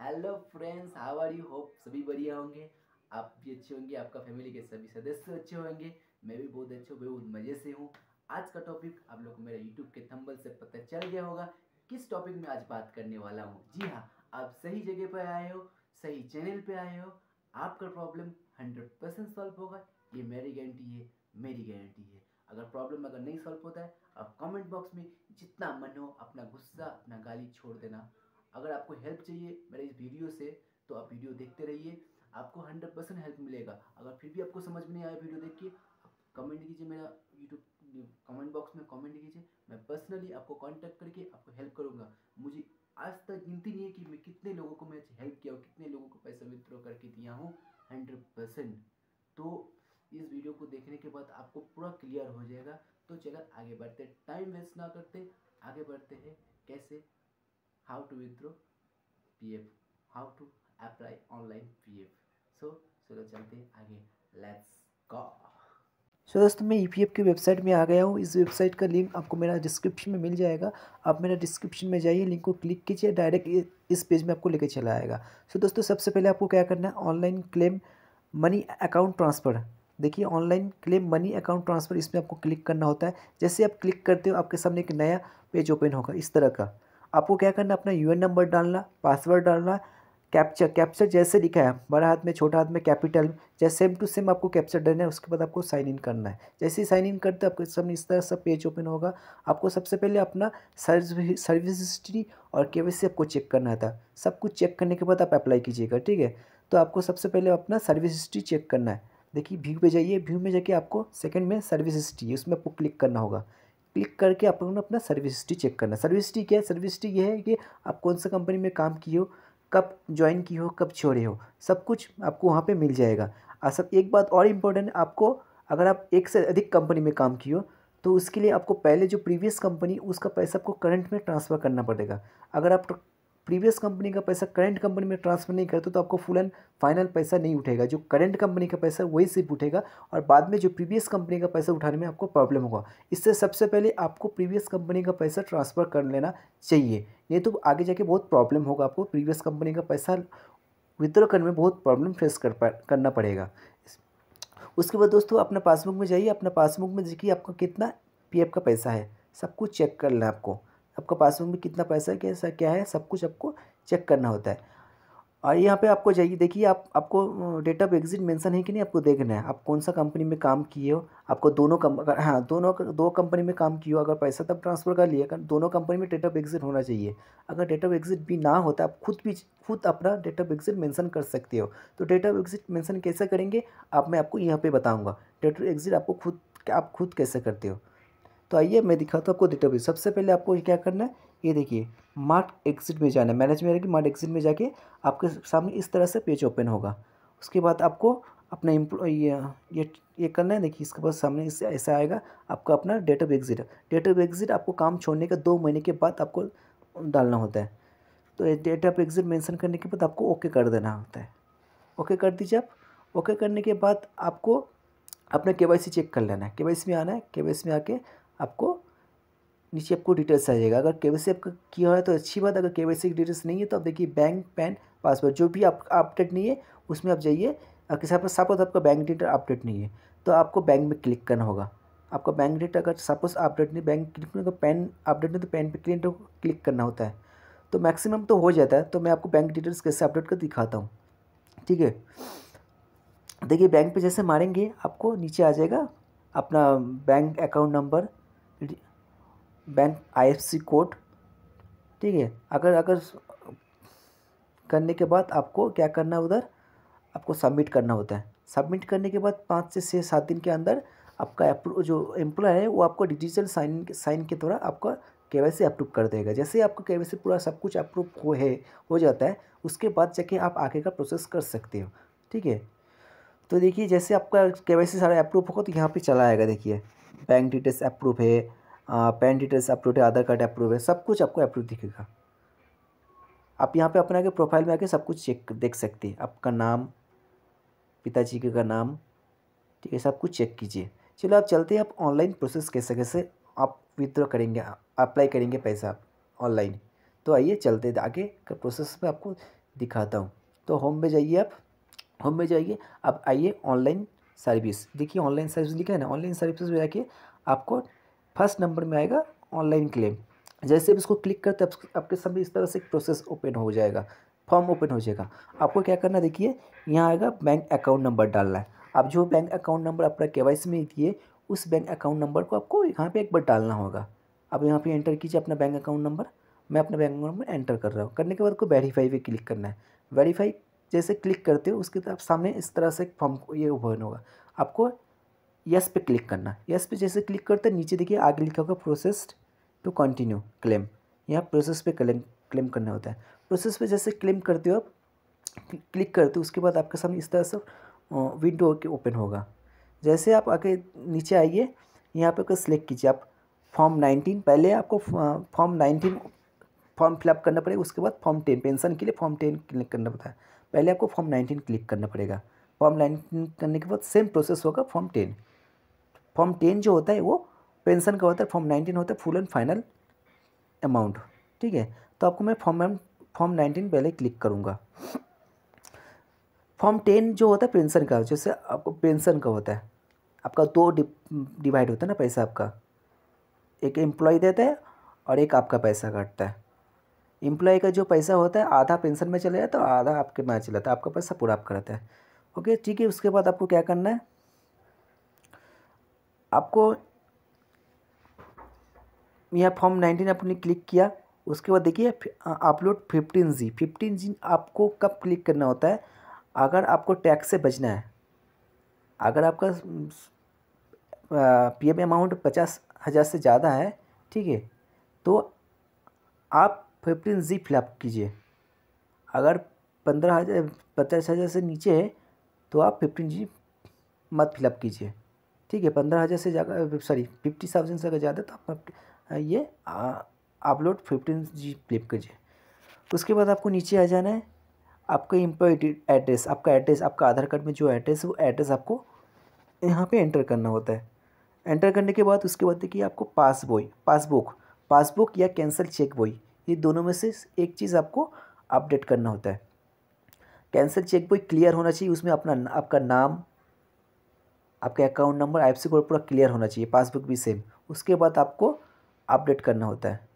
Hello friends how are you hope सभी बढ़िया होंगे। आप भी अच्छे होंगे, आपका फैमिली के सभी सदस्य अच्छे होंगे। मैं भी बहुत अच्छे बहुत मज़े से हूँ। आज का टॉपिक आप लोग को मेरे यूट्यूब के थंबल से पता चल गया होगा किस टॉपिक में आज बात करने वाला हूँ। जी हाँ आप सही जगह पर आए हो, सही चैनल पर आए हो, आपका प्रॉब्लम हंड्रेड परसेंट सॉल्व होगा। ये मेरी गारंटी है, मेरी गारंटी है। अगर प्रॉब्लम अगर नहीं सॉल्व होता है, आप कमेंट बॉक्स में जितना मन हो, अपना गुस्सा, अपना गाली छोड़ देना। अगर आपको हेल्प चाहिए मेरे इस वीडियो से तो आप वीडियो देखते रहिए। आपको हंड्रेड परसेंट हेल्प मिलेगा। अगर फिर भी आपको समझ में नहीं आया वीडियो देख के कमेंट कीजिए मेरा यूट्यूब कमेंट बॉक्स में कमेंट कीजिए। मैं पर्सनली आपको कांटेक्ट करके आपको हेल्प करूँगा। मुझे आज तक गिनती नहीं है कि मैं कितने लोगों को मैं हेल्प किया हूँ कितने लोगों को पैसा विथड्रॉ करके दिया हूँ। हंड्रेड परसेंट तो इस वीडियो को देखने के बाद आपको पूरा क्लियर हो जाएगा। तो चलो आगे बढ़ते टाइम वेस्ट ना करते, आगे बढ़ते हैं। कैसे? How to withdraw pf how to apply online pf so चलो चलते आगे. लेट्स गो सो दोस्तों मैं ई एफ़ की वेबसाइट में आ गया हूँ। इस वेबसाइट का लिंक आपको मेरा डिस्क्रिप्शन में मिल जाएगा। आप मेरा डिस्क्रिप्शन में जाइए लिंक को क्लिक कीजिए डायरेक्ट इस पेज में आपको लेकर चला आएगा। सो so, दोस्तों सबसे पहले आपको क्या करना है? Online claim money account transfer देखिए online claim money account transfer इसमें आपको क्लिक करना होता है। जैसे आप क्लिक करते हो आपके सामने एक नया पेज ओपन होगा इस तरह का। आपको क्या करना अपना यूएन नंबर डालना पासवर्ड डालना कैप्चर कैप्चर जैसे लिखा है, बड़ा हाथ में, छोटा हाथ में कैपिटल जैसे सेम टू सेम आपको कैप्चर डालना है, उसके बाद आपको साइन इन करना है। जैसे ही साइन इन करते आपको सब इस तरह सब पेज ओपन होगा। आपको सबसे पहले अपना सर्विस सर्विस हिस्ट्री और के आपको चेक करना था। सब कुछ चेक करने के बाद आप अप्लाई कीजिएगा, ठीक है? तो आपको सबसे पहले अपना सर्विस हिस्ट्री चेक करना है। देखिए व्यू पे जाइए व्यू में जाके आपको सेकंड में सर्विस हिस्ट्री उसमें आपको क्लिक करना होगा। क्लिक करके आप लोगों ने अपना सर्विस हिस्ट्री चेक करना सर्विस हिस्ट्री क्या है? सर्विस हिस्ट्री ये है कि आप कौन सा कंपनी में काम किए हो, कब ज्वाइन की हो, कब छोड़े हो, सब कुछ आपको वहाँ पर मिल जाएगा। और सब एक बात और इम्पोर्टेंट आपको अगर आप एक से अधिक कंपनी में काम किए हो तो उसके लिए आपको पहले जो प्रीवियस कंपनी, उसका पैसा आपको करंट में ट्रांसफ़र करना पड़ेगा। अगर आप प्रीवियस कंपनी का पैसा करंट कंपनी में ट्रांसफ़र नहीं करते तो आपको फुल एंड फाइनल पैसा नहीं उठेगा। जो करंट कंपनी का पैसा, वही सिर्फ़ उठेगा और बाद में जो प्रीवियस कंपनी का पैसा उठाने में आपको प्रॉब्लम होगा। इससे सबसे पहले आपको प्रीवियस कंपनी का पैसा ट्रांसफ़र कर लेना चाहिए। नहीं तो आगे जाके बहुत प्रॉब्लम होगा आपको, प्रीवियस कंपनी का पैसा विद्रॉ करने में बहुत प्रॉब्लम फेस कर पा, करना पड़ेगा। उसके बाद दोस्तों, अपना पासबुक में जाइए। अपना पासबुक में देखिए आपका कितना पीएफ का पैसा है। सब कुछ चेक कर लें आपको। आपका पासबुक में कितना पैसा है, कैसा क्या है, सब कुछ आपको चेक करना होता है। और यहाँ पे आपको जाइए, देखिए आप, आपको डेट ऑफ़ एग्जिट मेंशन है कि नहीं, आपको देखना है। आप कौन सा कंपनी में काम किए हो, आपको दोनों कम हाँ दोनों, दो कंपनी में काम किए हो, अगर पैसा तब ट्रांसफ़र कर लिया अगर दोनों कंपनी में डेट ऑफ़ एग्जिट होना चाहिए। अगर डेट ऑफ़ एग्जिट भी ना होता, आप खुद भी, खुद अपना डेट ऑफ़ एग्जिट मेंशन कर सकते हो। तो डेट ऑफ़ एग्जिट मेंशन कैसे करेंगे, आप, मैं आपको यहाँ पर बताऊँगा। डेट ऑफ़ एग्जिट आपको खुद, आप खुद कैसे करते हो। तो आइए मैं दिखाता हूँ आपको डेटाबेस सबसे पहले आपको क्या करना है? ये देखिए मार्ट एग्जिट में जाना है। मैनेज में मार्ट एग्जिट में जाके आपके सामने इस तरह से पेज ओपन होगा। उसके बाद आपको अपना ये ये ये करना है। देखिए, इसके बाद सामने इससे ऐसा आएगा, आपका अपना date of exit date of exit आपको काम छोड़ने के दो महीने के बाद आपको डालना होता है। तो डेट ऑफ़ एग्जिट मेंशन करने के बाद आपको ओके कर देना होता है। ओके कर दीजिए आप। ओके करने के बाद आपको अपना के चेक कर लेना है। के में आना है। के में आके आपको नीचे आपको डिटेल्स आ जाएगा। अगर के आपका किया है तो अच्छी बात अगर के की डिटेल्स नहीं है तो आप देखिए बैंक पैन पासवर्ड जो भी आप अपडेट नहीं है, उसमें आप जाइए। किसी आपका सपोज़ आपका बैंक डिटेल अपडेट नहीं है तो आपको बैंक में क्लिक करना होगा। आपका बैंक डिटेल अगर सपोज़ अपडेट नहीं बैंक क्लिक नहीं पैन अपडेट नहीं तो पैन पे क्लिक क्लिक करना होता है। तो मैक्सिमम तो हो जाता है। तो मैं आपको बैंक डिटेल्स कैसे अपडेट कर दिखाता हूँ। ठीक है? देखिए बैंक पे जैसे मारेंगे, आपको नीचे आ जाएगा अपना bank account number bank IFC code, ठीक है? अगर अगर करने के बाद आपको क्या करना है उधर? आपको सबमिट करना होता है। सबमिट करने के बाद पाँच से छः सात दिन के अंदर आपका जो एम्प्लॉय है, वो आपको डिजिटल साइन साइन के द्वारा आपका के वाई सी अप्रूव कर देगा। जैसे आपका के वाई सी पूरा सब कुछ अप्रूव हो है, हो जाता है, उसके बाद जाके आप आगे का प्रोसेस कर सकते हो, ठीक है? तो देखिए, जैसे आपका के वाई सी सारा अप्रूव होगा तो यहाँ पे चला आएगा, देखिए। बैंक डिटेल्स अप्रूव है पैन डिटेल्स अप्रूव है, आधार कार्ड अप्रूव है, सब कुछ आपको अप्रूव दिखेगा। आप यहाँ पे अपने आगे प्रोफ़ाइल में आके सब कुछ चेक देख सकते हैं। आपका नाम, पिताजी का नाम, ठीक है, सब कुछ चेक कीजिए। चलो आप चलते हैं, आप ऑनलाइन प्रोसेस कैसे कैसे आप विथड्रॉ करेंगे अप्लाई करेंगे पैसा ऑनलाइन तो आइए चलते आगे का प्रोसेस में आपको दिखाता हूँ। तो होम में जाइए आप होम में जाइए, आप आइए ऑनलाइन सर्विस देखिए ऑनलाइन सर्विस लिखा है ना ऑनलाइन सर्विस में जाके आपको फ़र्स्ट नंबर में आएगा ऑनलाइन क्लेम जैसे आप इसको क्लिक करते हैं आपके सामने इस तरह से एक प्रोसेस ओपन हो जाएगा फॉर्म ओपन हो जाएगा। आपको क्या करना देखिए, यहाँ आएगा बैंक अकाउंट नंबर डालना है। आप जो बैंक अकाउंट नंबर अपना के में दिए उस बैंक अकाउंट नंबर को आपको यहाँ पे एक बार डालना होगा। आप यहाँ पे एंटर कीजिए अपना बैंक अकाउंट नंबर मैं अपना बैंक अकाउंट नंबर एंटर कर रहा हूँ। करने के बाद को वेरीफाई पे क्लिक करना है। वेरीफाई जैसे क्लिक करते हो, उसके आप सामने इस तरह से फॉर्म ये ओपन होगा। आपको यस पे क्लिक करना यस पे जैसे क्लिक करते नीचे देखिए आगे लिखा होगा प्रोसेस्ड टू कंटिन्यू क्लेम यहाँ प्रोसेस पे क्लेम क्लेम करना होता है। प्रोसेस पे जैसे क्लेम करते हो आप क्लिक करते हो, उसके बाद आपके सामने इस तरह से विंडो के ओपन होगा। जैसे आप आके नीचे आइए, यहाँ पे सिलेक्ट कीजिए आप फॉर्म नाइनटीन पहले आपको फॉर्म नाइनटीन फॉर्म फिलअप करना पड़ेगा, उसके बाद फॉर्म टेन पेंशन के लिए फॉर्म टेन क्लिक करना पड़ता है। पहले आपको फॉर्म नाइनटीन क्लिक करना पड़ेगा। फॉर्म नाइनटीन करने के बाद सेम प्रोसेस होगा फॉर्म टेन फॉर्म टेन जो होता है वो पेंशन का होता है फॉर्म नाइनटीन होता है फुल एंड फाइनल अमाउंट ठीक है? तो आपको मैं फॉर्म फॉर्म नाइनटीन पहले क्लिक करूँगा। फॉर्म टेन जो होता है पेंशन का, जैसे आपको पेंशन का होता है। आपका दो डिवाइड होता है ना पैसा आपका। एक एम्प्लॉय देता है और एक आपका पैसा काटता है। एम्प्लॉय का जो पैसा होता है, आधा पेंशन में चला जाता है और आधा आपके में चला जाता है। आपका पैसा पूरा आपका रहता है। ओके ठीक है, उसके बाद आपको क्या करना है? आपको यह फॉर्म नाइनटीन आपने क्लिक किया। उसके बाद देखिए upload fifteen G fifteen G आपको कब क्लिक करना होता है? अगर आपको टैक्स से बचना है। अगर आपका पी अमाउंट पचास हज़ार से ज़्यादा है, ठीक है तो आप फिफ्टीन जी फिलअप कीजिए। अगर पंद्रह हज़ार, पचास हज़ार से नीचे है तो आप फिफ्टीन जी मत फिलअप कीजिए। ठीक है, पंद्रह हज़ार से ज़्यादा, सॉरी, फिफ्टी थाउज़ेंड से अगर ज़्यादा तो आप ये अपलोड फिफ्टीन जी फ्लिप कीजिए। उसके बाद आपको नीचे आ जाना है, आपका इम्प्लॉय एड्रेस, आपका एड्रेस, आपका आधार कार्ड में जो एड्रेस है, वो एड्रेस आपको यहाँ पे एंटर करना होता है। एंटर करने के बाद, उसके बाद देखिए आपको पास बॉय पासबुक पासबुक या कैंसिल चेक बॉय। ये दोनों में से एक चीज़ आपको अपडेट करना होता है। कैंसिल चेक बॉय क्लियर होना चाहिए, उसमें अपना, आपका नाम, आपका अकाउंट नंबर आई कोड पूरा क्लियर होना चाहिए पासबुक भी सेम उसके बाद आपको अपडेट करना होता है।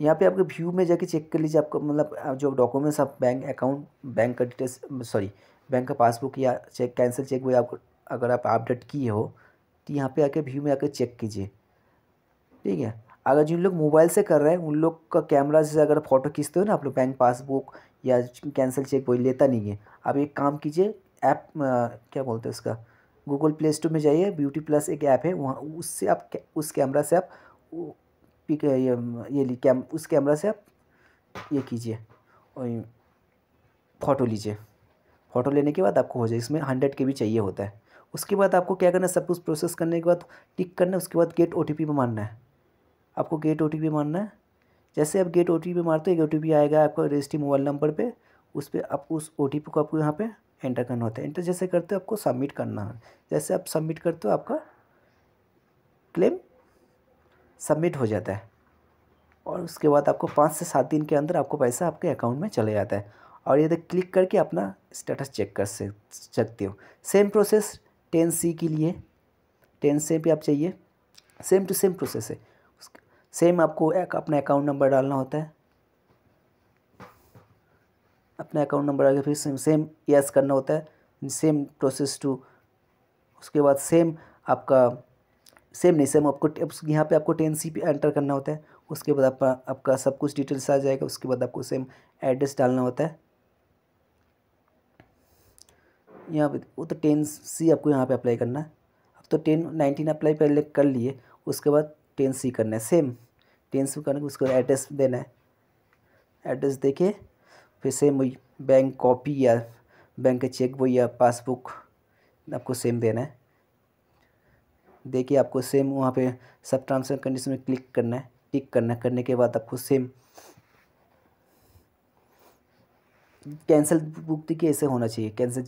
यहाँ पे आपके व्यू में जाके चेक कर लीजिए, आपको मतलब जो डॉक्यूमेंट्स आप बैंक अकाउंट बैंक का डिटेल्स सॉरी बैंक का पासबुक या चेक कैंसिल चेक वो आपको, अगर आप अपडेट किए हो तो यहाँ पे आके व्यू में आके चेक कीजिए। ठीक है? अगर जिन लोग मोबाइल से कर रहे हैं, उन लोग का कैमरा से अगर फ़ोटो खींचते हो ना आप लोग बैंक पासबुक या कैंसिल चेक कोई लेता नहीं है। आप एक काम कीजिए, ऐप क्या बोलते हैं उसका, गूगल प्ले स्टोर में जाइए, ब्यूटी प्लस एक ऐप है, वहाँ उससे आप उस कैमरा से आप पिक, ये ये कैम, उस कैमरा से आप ये कीजिए, और फ़ोटो लीजिए। फ़ोटो लेने के बाद आपको हो जाए, इसमें हंड्रेड के भी चाहिए होता है। उसके बाद आपको क्या करना है, सब कुछ प्रोसेस करने के बाद टिक करना है, उसके बाद गेट ओ पी मारना है। आपको गेट ओ टी पी मारना है। जैसे आप गेट ओ टी पी मारते हो एक ओ टी पी आएगा आपको रजिस्ट्री मोबाइल नंबर पे, उस पर आपको उस ओ टी पी को आपको यहाँ पे एंटर करना होता है। एंटर जैसे करते हो, आपको सबमिट करना है। जैसे आप सबमिट करते हो, आपका क्लेम सबमिट हो जाता है। और उसके बाद आपको पाँच से सात दिन के अंदर आपको पैसा आपके अकाउंट में चले जाता है। और ये क्लिक करके अपना स्टेटस चेक कर सकते हो। सेम प्रोसेस टेन सी के लिए। टेन से भी आप चाहिए सेम टू सेम प्रोसेस है। सेम आपको एक अपना अकाउंट नंबर डालना होता है। अपना अकाउंट नंबर आगे फिर सेम सेम यस करना होता है। सेम प्रोसेस टू उसके बाद सेम आपका सेम नहीं सेम आपको यहाँ पे आपको टेन सी पे एंटर करना होता है। उसके बाद आपका आपका सब कुछ डिटेल्स आ जाएगा। उसके बाद आपको सेम एड्रेस डालना होता है। यहाँ पे, वो तो टेन सी आपको यहाँ पे अप्लाई करना है। अब तो टेन नाइनटीन अप्लाई पहले कर लिए। उसके बाद टेन सी करना है। सेम टेन सी करने के उसके एड्रेस देना है। एड्रेस देके फिर सेम वही बैंक कॉपी या बैंक का चेक बुक या पासबुक आपको सेम देना है। देखिए आपको सेम वहाँ पे सब टर्म्स एंड कंडीशन में क्लिक करना है। टिक करना है। करने के बाद आपको सेम कैंसिल बुक देखिए ऐसे होना चाहिए। कैंसिल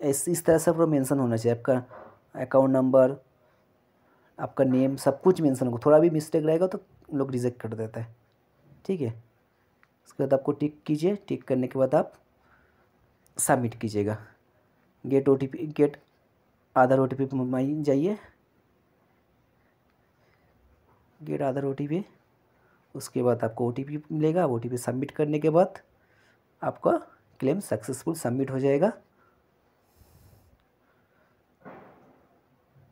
ऐसे इस तरह से पूरा मेंशन होना चाहिए। आपका अकाउंट नंबर आपका नेम सब कुछ मेंशन होगा। थोड़ा भी मिस्टेक रहेगा तो लोग रिजेक्ट कर देता है। ठीक है? उसके बाद आपको टिक कीजिए। टिक करने के बाद आप सबमिट कीजिएगा। Get OTP get Aadhaar O T P जाइए। गेट आधार ओटीपी उसके बाद आपको ओटीपी मिलेगा। ओटीपी सबमिट करने के बाद आपका क्लेम सक्सेसफुल सबमिट हो जाएगा।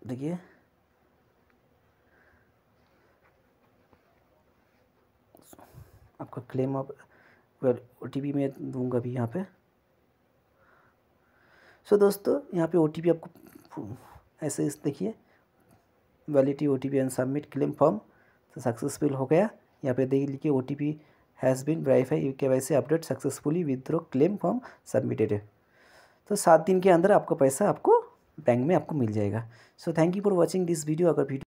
देखिए। आपका क्लेम अब ओ टी मैं दूँगा अभी यहाँ पे। सो so, दोस्तों यहाँ पे ओटीपी आपको ऐसे इस देखिए validity O T and submit claim form तो सक्सेसफुल हो गया। यहाँ पे देख लीजिए O T P has been verify K Y C update successfully withdraw claim form submitted है तो सात दिन के अंदर आपका पैसा आपको बैंक में आपको मिल जाएगा। So thank you for watching this video अगर वीडियो